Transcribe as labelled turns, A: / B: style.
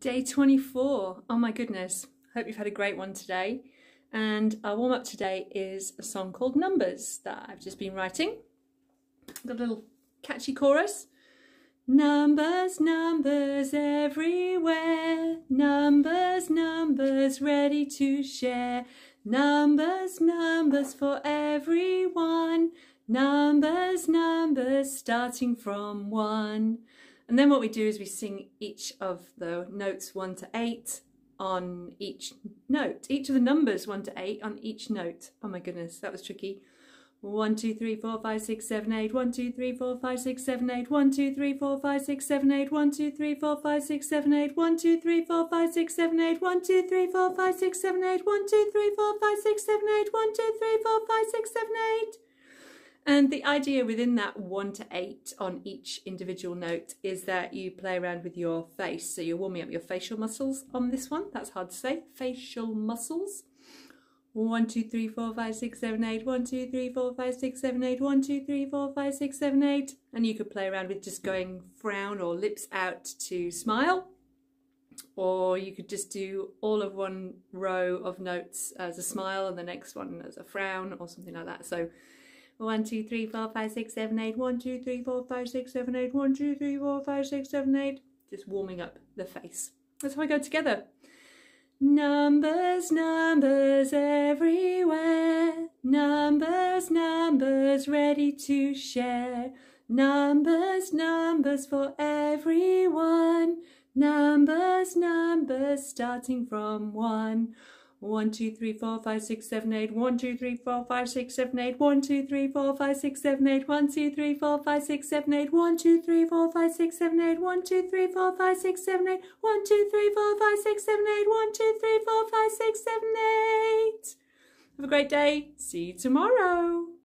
A: Day 24. Oh my goodness. Hope you've had a great one today. And our warm up today is a song called Numbers that I've just been writing. Got a little catchy chorus. Numbers, numbers everywhere. Numbers, numbers ready to share. Numbers, numbers for everyone. Numbers, numbers starting from one. And then what we do is we sing each of the notes one to eight on each note, each of the numbers one to eight on each note. Oh my goodness, that was tricky. One, two, three, four, five, six, seven, eight. One, two, three, four, five, six, seven, eight. One, two, three, four, five, six, seven, eight. One, two, three, four, five, six, seven, eight. One, two, three, four, five, six, seven, eight. One, two, three, four, five, six, seven, eight. One, two, three, four, five, six, seven, eight. One, two, three, four, five, six, seven, eight. And the idea within that one to eight on each individual note is that you play around with your face. So you're warming up your facial muscles on this one. That's hard to say. Facial muscles. One, two, three, four, five, six, seven, eight. One, two, three, four, five, six, seven, eight. One, two, three, four, five, six, seven, eight. And you could play around with just going frown or lips out to smile. Or you could just do all of one row of notes as a smile and the next one as a frown or something like that. So one, two, three, four, five, six, seven, eight. One, two, three, four, five, six, seven, eight. One, two, three, four, five, six, seven, eight. Just warming up the face. That's how I go together. Numbers, numbers everywhere. Numbers, numbers ready to share. Numbers, numbers for everyone. Numbers, numbers starting from one. One, two, three, four, five, six, seven, eight. One, two, three, four, five, six, seven, eight. One, two, three, four, five, six, seven, eight. One, two, three, four, five, six, seven, eight. One, two, three, four, five, six, seven, eight. One, two, three, four, five, six, seven, eight. One, two, three, four, five, six, seven, eight. One, two, three, four, five, six, seven, eight. Have a great day. See you tomorrow.